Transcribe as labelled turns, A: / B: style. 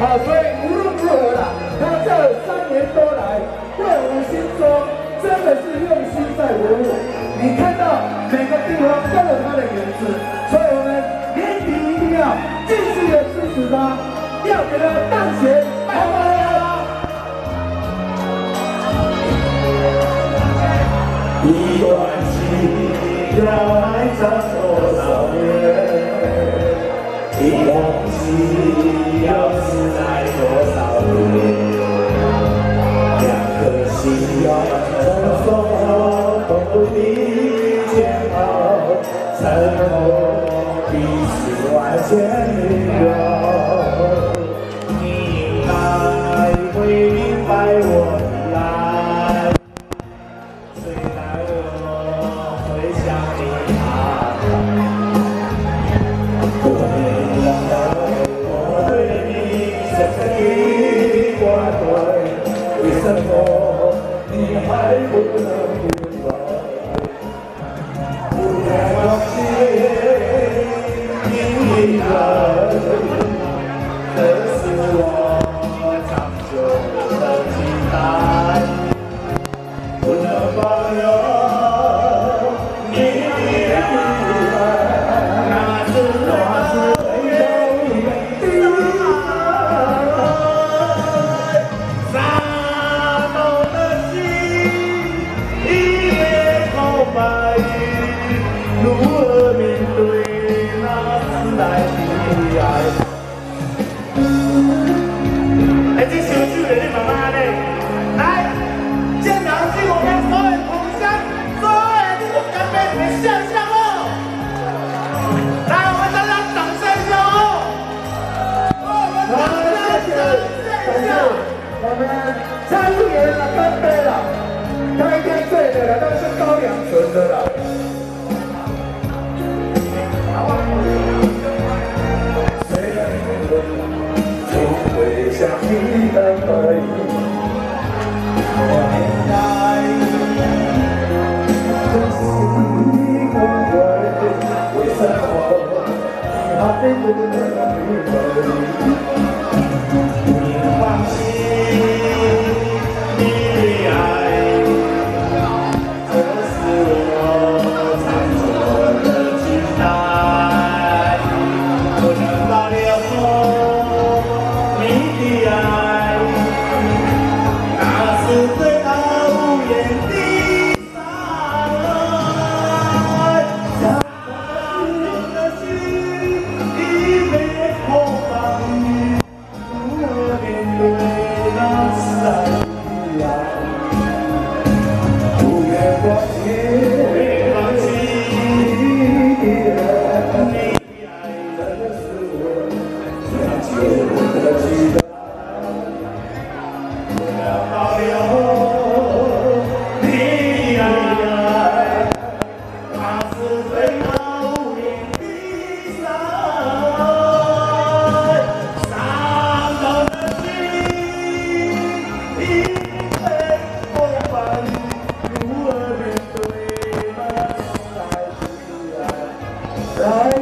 A: 好所以无论如何啦他这三年多来为我们心中真的是用心在服务你看到每个地方都有他的影子所以我们年底一定要继续的支持他要给他办学好不好
B: 一段情要埋藏多少年一段情要是爱多少年？两颗心要承受不敌煎熬，承诺彼此万千了。你该会明白我。你
A: 参与员了，干杯了，开天醉的了，都是高粱醇的了。像你的背影，我
B: 应该
A: 珍惜你光辉。为什么你还不能明白？来，Bye.